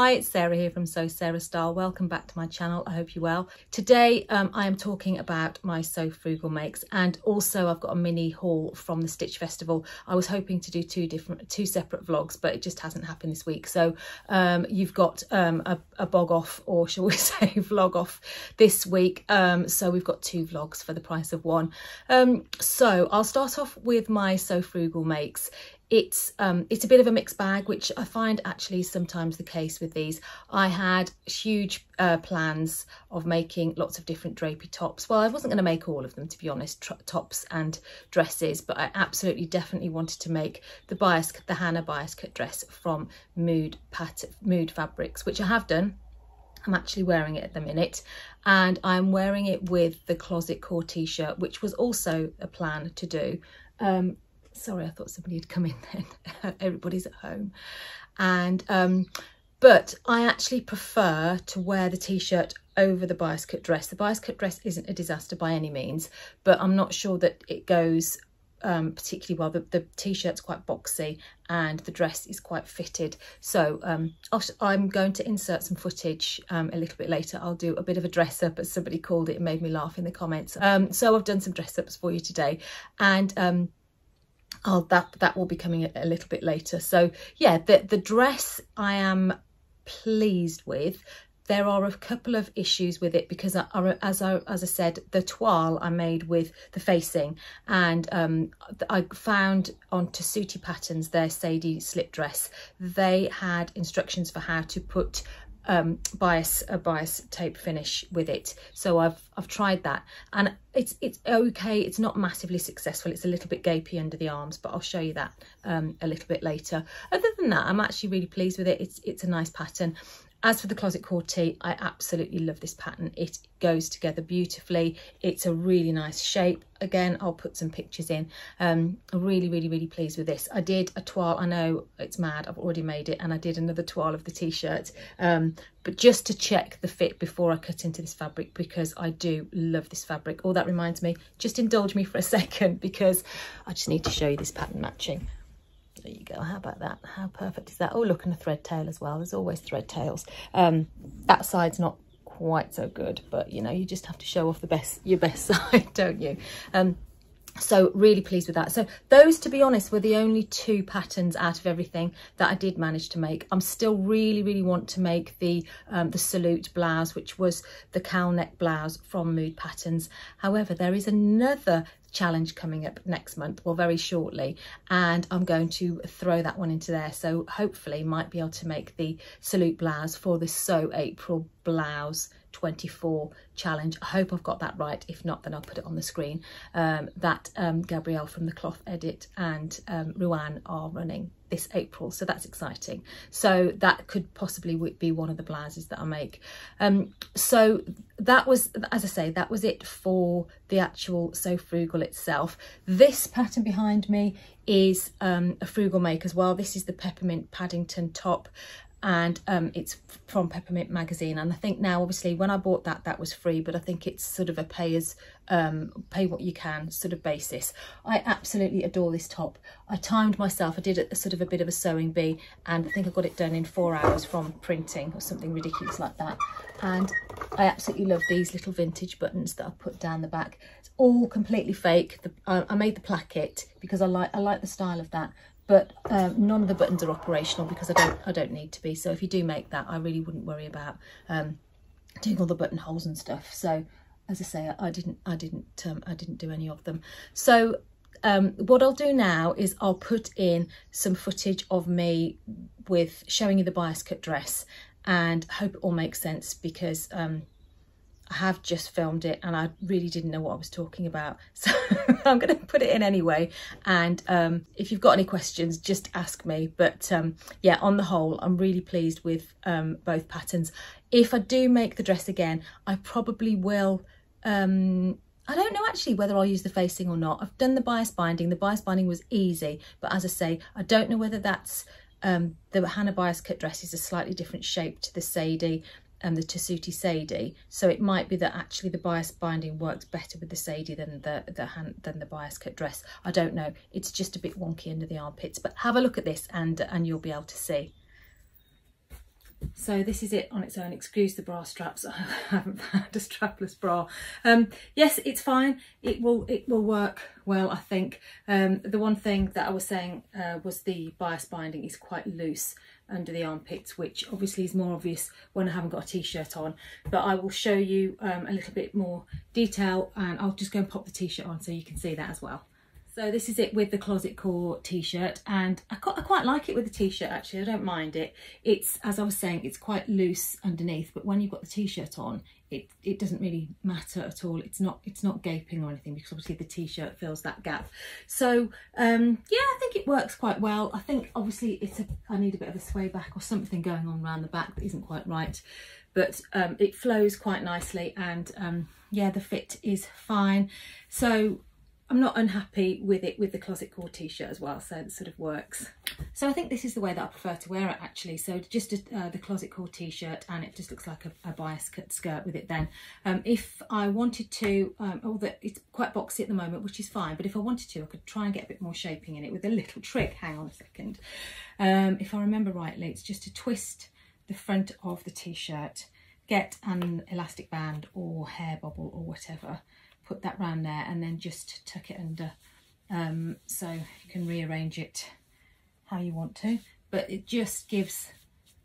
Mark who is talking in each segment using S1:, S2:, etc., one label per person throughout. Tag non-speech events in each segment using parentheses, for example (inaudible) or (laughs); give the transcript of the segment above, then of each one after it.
S1: Hi, it's Sarah here from Sew Sarah Style. Welcome back to my channel. I hope you're well. Today um, I am talking about my Sew Frugal makes and also I've got a mini haul from the Stitch Festival. I was hoping to do two different, two separate vlogs, but it just hasn't happened this week. So um, you've got um, a, a, bog off or shall we (laughs) say vlog off this week. Um, so we've got two vlogs for the price of one. Um, so I'll start off with my Sew Frugal makes it's um, it's a bit of a mixed bag, which I find actually sometimes the case with these. I had huge uh, plans of making lots of different drapey tops. Well, I wasn't going to make all of them, to be honest, tops and dresses, but I absolutely definitely wanted to make the bias, the Hanna bias cut dress from Mood, Pat, Mood Fabrics, which I have done. I'm actually wearing it at the minute and I'm wearing it with the Closet Core t-shirt, which was also a plan to do. Um, sorry, I thought somebody had come in then. (laughs) Everybody's at home. And, um, but I actually prefer to wear the t-shirt over the bias cut dress. The bias cut dress isn't a disaster by any means, but I'm not sure that it goes um, particularly well. The, the t-shirt's quite boxy and the dress is quite fitted. So um, i am going to insert some footage um, a little bit later. I'll do a bit of a dress up as somebody called it and made me laugh in the comments. Um, so I've done some dress ups for you today and I'll, that that will be coming a, a little bit later. So yeah, the, the dress I am pleased with. There are a couple of issues with it because I, as I as I said, the toile I made with the facing, and um, I found on Tessuti patterns their Sadie slip dress. They had instructions for how to put um, bias a bias tape finish with it. So I've I've tried that and it's it's okay. It's not massively successful. It's a little bit gapey under the arms, but I'll show you that um, a little bit later. Other than that, I'm actually really pleased with it. It's it's a nice pattern. As for the Closet tee, I absolutely love this pattern. It goes together beautifully. It's a really nice shape. Again, I'll put some pictures in. Um, I'm really, really, really pleased with this. I did a toile. I know it's mad. I've already made it. And I did another toile of the t-shirt. Um, but just to check the fit before I cut into this fabric because I do love this fabric. Oh, that reminds me, just indulge me for a (laughs) second because I just need to show you this pattern matching. There you go. How about that? How perfect is that? Oh, look, and a thread tail as well. There's always thread tails. Um, that side's not quite so good, but you know, you just have to show off the best, your best (laughs) side, don't you? Um, so really pleased with that. So those to be honest were the only two patterns out of everything that I did manage to make. I'm still really really want to make the um, the salute blouse which was the cowl neck blouse from mood patterns. However there is another challenge coming up next month or very shortly and I'm going to throw that one into there. So hopefully might be able to make the salute blouse for the Sew April blouse 24 challenge. I hope I've got that right. If not, then I'll put it on the screen. Um, that um, Gabrielle from the Cloth Edit and um, Ruan are running this April. So that's exciting. So that could possibly be one of the blouses that I make. Um, so that was, as I say, that was it for the actual Sew Frugal itself. This pattern behind me is um, a frugal make as well. This is the Peppermint Paddington top and um, it's from Peppermint magazine. And I think now obviously when I bought that that was free but I think it's sort of a pay as um, pay what you can sort of basis. I absolutely adore this top. I timed myself. I did a, sort of a bit of a sewing bee and I think I got it done in four hours from printing or something ridiculous like that. And I absolutely love these little vintage buttons that I've put down the back. It's all completely fake. The, I, I made the placket because I like I like the style of that but um, none of the buttons are operational because I don't I don't need to be. So if you do make that, I really wouldn't worry about um, doing all the buttonholes and stuff. So as I say, I, I didn't I didn't um, I didn't do any of them. So um, what I'll do now is I'll put in some footage of me with showing you the bias cut dress and hope it all makes sense because um, I have just filmed it and I really didn't know what I was talking about. (laughs) So I'm going to put it in anyway. And um, if you've got any questions, just ask me. But um, yeah, on the whole, I'm really pleased with um, both patterns. If I do make the dress again, I probably will... Um, I don't know actually whether I'll use the facing or not. I've done the bias binding. The bias binding was easy. But as I say, I don't know whether that's um, the Hanna bias cut dress is a slightly different shape to the Sadie and the Tessuti Sadie. So it might be that actually the bias binding works better with the Sadie than the, the hand, than the bias cut dress. I don't know. It's just a bit wonky under the armpits, but have a look at this and, and you'll be able to see. so this is it on its own excuse the bra straps (laughs) i haven't found a strapless bra um yes it's fine it will it will work well i think um the one thing that i was saying uh, was the bias binding is quite loose under the armpits which obviously is more obvious when i haven't got a t-shirt on. But i will show you um, a little bit more detail and i'll just go and pop the t-shirt on so you can see that as well. So this is it with the Closet Core t-shirt and I quite, I quite like it with the t-shirt actually, I don't mind it. It's, as I was saying, it's quite loose underneath, but when you've got the t-shirt on, it, it doesn't really matter at all. It's not it's not gaping or anything because obviously the t-shirt fills that gap. So um, yeah, I think it works quite well. I think obviously it's a, I need a bit of a sway back or something going on around the back that isn't quite right. But um, it flows quite nicely and um, yeah, the fit is fine. So I'm not unhappy with it with the Closet Core t-shirt as well, so it sort of works. So I think this is the way that I prefer to wear it actually. So just a, uh, the Closet Core t-shirt and it just looks like a, a, bias cut skirt with it then. Um, if I wanted to, um, although it's quite boxy at the moment, which is fine, but if I wanted to, I could try and get a bit more shaping in it with a little (laughs) trick. Hang on a second. Um, if I remember rightly, it's just to twist the front of the t-shirt, get an elastic band or hair bubble or whatever, put that round there and then just tuck it under. Um, so you can rearrange it how you want to but it just gives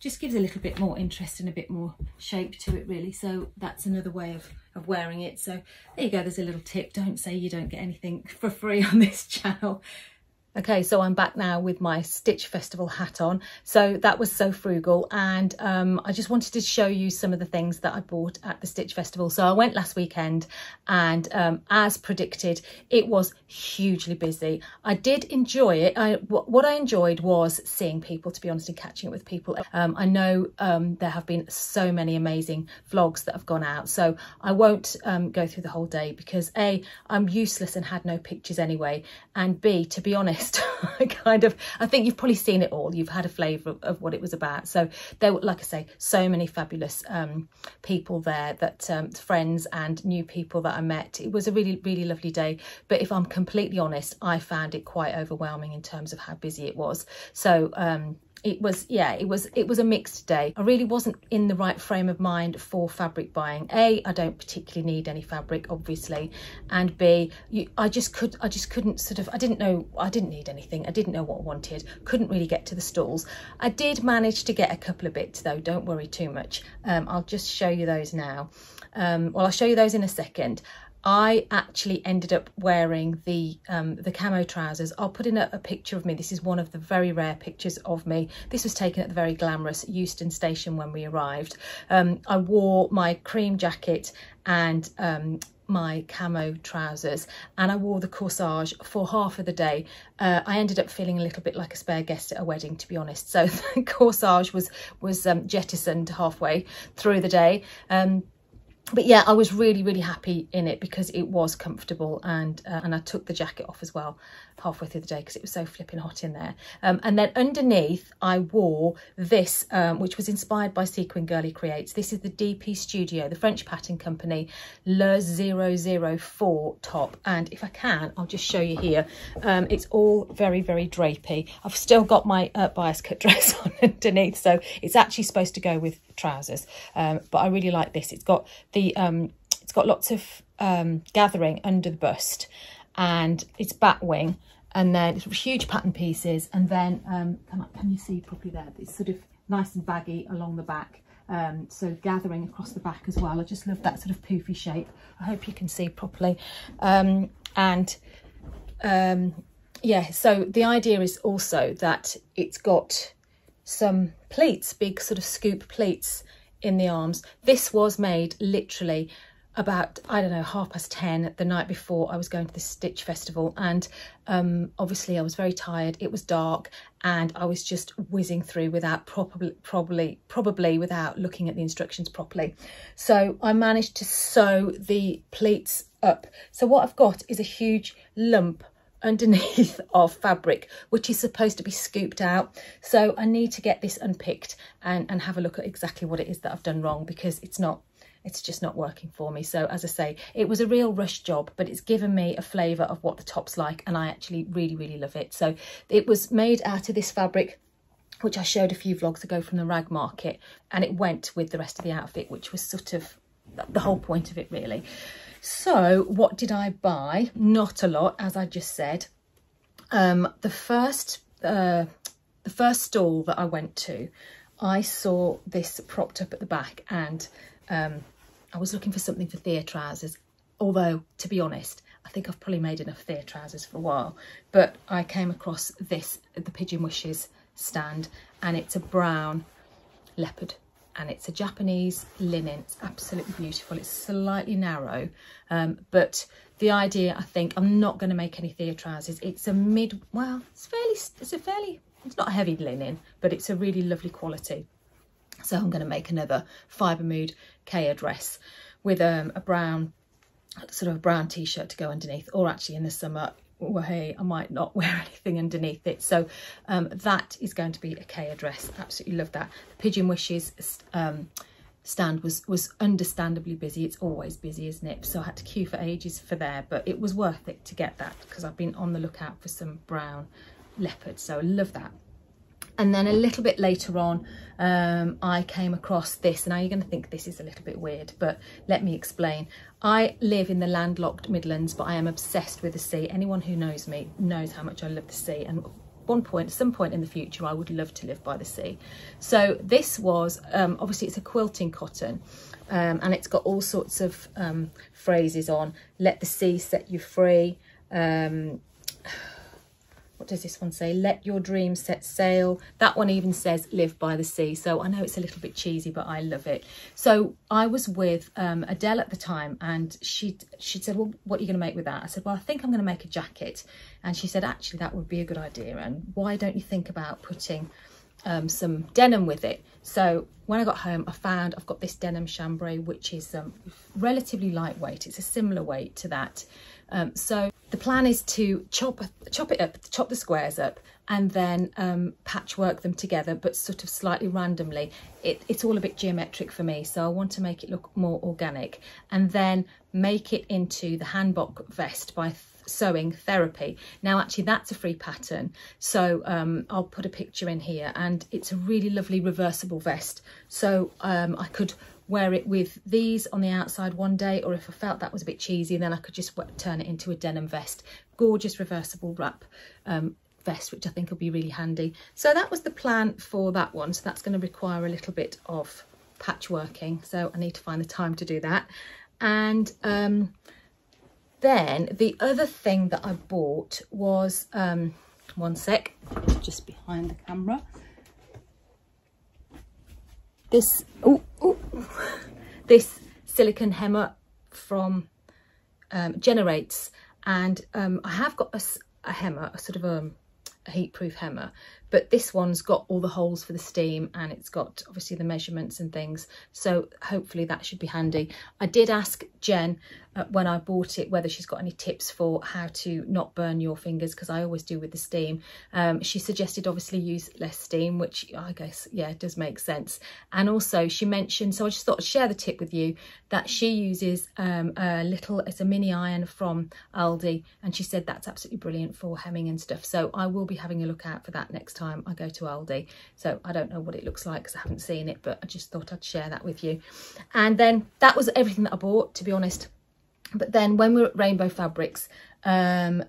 S1: just gives a little bit more interest and a bit more shape to it really. So that's another way of of wearing it. So there you go there's a little tip. Don't say you don't get anything for free (laughs) on this channel Okay, so I'm back now with my Stitch Festival hat on. So that was sew frugal and um, I just wanted to show you some of the things that I bought at the Stitch Festival. So I went last weekend and um, as predicted, it was hugely busy. I did enjoy it. I, what I enjoyed was seeing people, to be honest, and catching up with people. Um, I know um, there have been so many amazing vlogs that have gone out, so I won't um, go through the whole day because A, I'm useless and had no pictures anyway, and B, to be honest, (laughs) Kind of, I think you've probably seen it all. You've had a flavour of, of, what it was about. So there were, like I say, so many fabulous um, people there that um, friends and new people that I met. It was a really, really lovely day. But if I'm completely honest, I found it quite overwhelming in terms of how busy it was. So um, it was yeah it was it was a mixed day. I really wasn't in the right frame of mind for fabric buying. A i don't particularly need any fabric obviously and b you, i just could i just couldn't sort of i didn't know i didn't need anything. I didn't know what i wanted. Couldn't really get to the stalls. I did manage to get a couple of bits though. Don't worry too much. Um, i'll just show you those now. Um, well i'll show you those in a second I actually ended up wearing the um, the camo trousers. I'll put in a, a, picture of me. This is one of the very rare pictures of me. This was taken at the very glamorous Euston station when we arrived. Um, I wore my cream jacket and um, my camo trousers and I wore the corsage for half of the day. Uh, I ended up feeling a little bit like a spare guest at a wedding, to be honest. So (laughs) the corsage was was um, jettisoned halfway through the day. But yeah, I was really, really happy in it because it was comfortable and uh, and I took the jacket off as well halfway through the day because it was so flipping hot in there. Um, and then underneath I wore this, um, which was inspired by Sequin Girly Creates. This is the DP Studio, the French pattern company, Le 004 top. And if I can, I'll just show you here. Um, it's all very, very drapey. I've still got my uh, bias cut (laughs) dress on underneath, so it's actually supposed to go with trousers. Um, but I really like this. It's got the um, it's got lots of um, gathering under the bust and it's bat wing and then huge pattern pieces and then um, can, can you see properly there? It's sort of nice and baggy along the back um, so gathering across the back as well. I just love that sort of poofy shape. I hope you can see properly. Um, and um, yeah so the idea is also that it's got some pleats big sort of scoop pleats in the arms. This was made literally about I don't know half past 10 the night before I was going to the Stitch Festival. And um, obviously I was very tired. It was dark and I was just whizzing through without probably probably probably without looking at the instructions properly. So I managed to sew the pleats up. So what I've got is a huge lump underneath (laughs) of fabric which is supposed to be scooped out. So I need to get this unpicked and, and have a look at exactly what it is that I've done wrong because it's not it's just not working for me. So as I say, it was a real rush job, but it's given me a flavour of what the top's like and I actually really, really love it. So it was made out of this fabric which I showed a few vlogs ago from the rag market and it went with the rest of the outfit which was sort of the whole point of it really. So what did I buy? Not a lot as I just said. Um, the first uh, the first stall that I went to I saw this propped up at the back and um, I was looking for something for Thea trousers although to be honest I think I've probably made enough Thea trousers for a while but I came across this the Pigeon Wishes stand and it's a brown leopard and it's a Japanese linen. It's absolutely beautiful. It's slightly narrow, um, but the idea, I think, I'm not going to make any Thea trousers. It's a mid, well, it's fairly, it's a fairly, it's not heavy linen, but it's a really lovely quality. So I'm going to make another Fibre Mood Kea dress with um, a brown, sort of brown t-shirt to go underneath, or actually in the summer, well, hey, I might not (laughs) wear anything underneath it. So um, that is going to be a Kea dress. Absolutely love that. The Pigeon Wishes um, stand was was understandably busy. It's always busy, isn't it? So I had to queue for ages for there, but it was worth it to get that because I've been on the lookout for some brown leopard. So I love that. And then a little bit later on, um, I came across this. Now you're going to think this is a little bit weird, but let me explain. I live in the landlocked Midlands, but I am obsessed with the sea. Anyone who knows me knows how much I love the sea. And one point, some point in the future, I would love to live by the sea. So this was, um, obviously it's a quilting cotton um, and it's got all sorts of um, phrases on. Let the sea set you free. What does this one say? Let your dreams set sail. That one even says live by the sea. So I know it's a little bit cheesy, but I love it. So I was with um, Adele at the time and she she said, well, what are you going to make with that? I said, well, I think I'm going to make a jacket. And she said, actually, that would be a good idea. And why don't you think about putting um, some denim with it? So when I got home, I found I've got this denim chambray, which is um, relatively lightweight. It's a similar weight to that. Um, so the plan is to chop chop it up, chop the squares up, and then um, patchwork them together, but sort of slightly randomly. It, it's all a bit geometric for me, so I want to make it look more organic, and then make it into the hanbok vest by sewing therapy. Now, actually, that's a free pattern, so um, I'll put a picture in here, and it's a really lovely reversible vest. So um, I could wear it with these on the outside one day or if I felt that was a bit cheesy then I could just turn it into a denim vest. Gorgeous reversible wrap um, vest which I think will be really handy. So that was the plan for that one. So that's going to require a little bit of patchworking. So I need to find the time to do that. And um, then the other thing that I bought was um, one sec just behind the camera this oh, oh, (laughs) this silicone hemmer from um, Jenerates. And um, I have got a, a hemmer, a sort of a, a heat-proof hemmer, but this one's got all the holes for the steam and it's got obviously the measurements and things. So hopefully that should be handy. I did ask jen uh, when I bought it whether she's got any tips for how to not burn your fingers because I always do with the steam. Um, she suggested obviously use less steam, which I guess, yeah, does make sense. And also she mentioned, so I just thought I'd share the tip with you, that she uses um, a little, it's a mini iron from Aldi and she said that's absolutely brilliant for hemming and stuff. So I will be having a look out for that next time I go to Aldi. So I don't know what it looks like because I haven't seen it, but I just thought I'd share that with you. And then that was everything that I bought, to be honest. But then when we were at Rainbow Fabrics, um,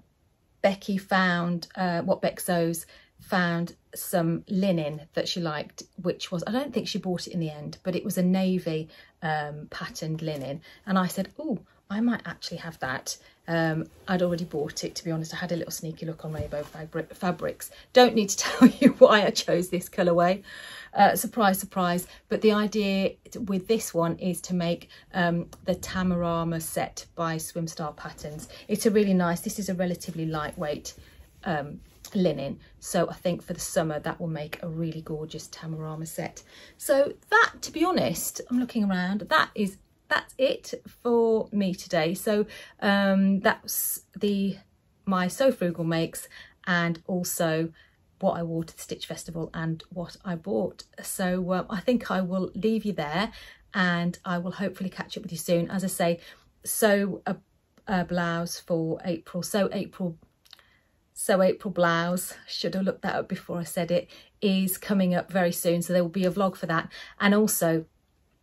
S1: Becky found, uh, what Sews found some linen that she liked, which was, I don't think she bought it in the end, but it was a navy um, patterned linen. And I said, oh, I might actually have that. Um, I'd already bought it, to be honest. I had a little sneaky look on Rainbow Fabri Fabrics. Don't need to (laughs) tell you why I chose this colourway. Uh, surprise, surprise. But the idea with this one is to make um, the Tamarama set by Swimstyle Patterns. It's a really nice, this is a relatively lightweight um, linen. So I think for the summer, that will make a really gorgeous Tamarama set. So that, to be honest, I'm looking around, that is that's it for me today. So um, that's the my Sew Frugal makes and also what I wore to the Stitch Festival and what I bought. So uh, I think I will leave you there and I will hopefully catch up with you soon. As I say, sew a, a blouse for April, sew April Sew April blouse, should have looked that up before I said it, is coming up very soon. So there will be a vlog for that. And also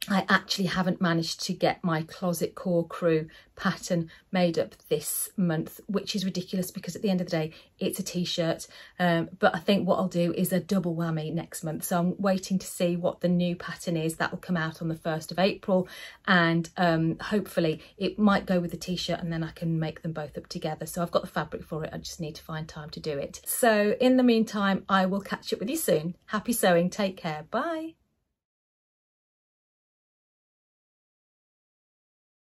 S1: I actually haven't managed to get my Closet Core Crew pattern made up this month, which is ridiculous because at the end of the day, it's a t-shirt. Um, but I think what I'll do is a double whammy next month. So I'm waiting to see what the new pattern is. That will come out on the 1st of April. And um, hopefully it might go with the t-shirt and then I can make them both up together. So I've got the fabric for it. I just need to find time to do it. So in the meantime, I will catch up with you soon. Happy sewing. Take care. Bye.